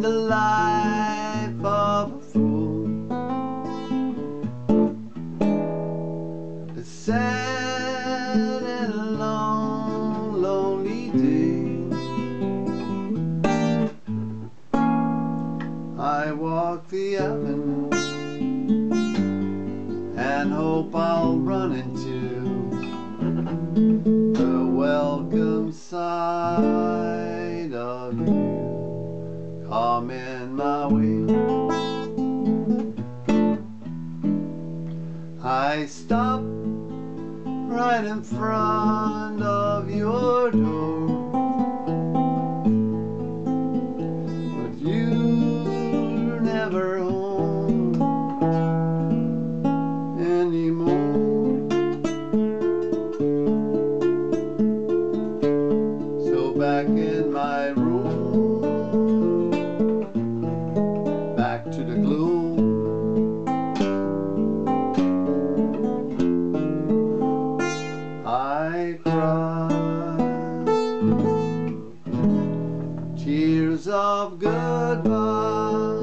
the life of a fool. The sad and long, lonely day. I walk the avenue and hope I'll run into the welcome side of you. My way. I stop right in front of your door. But you're never home anymore. So back in my I cry tears of goodbye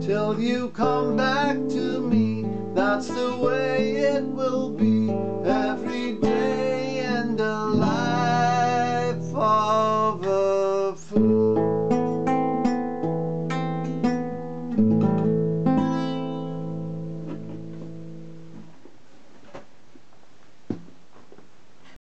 till you come back to me. That's the way it will be.